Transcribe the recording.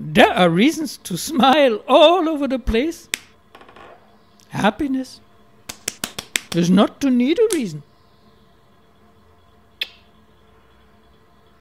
There are reasons to smile all over the place. Happiness is not to need a reason.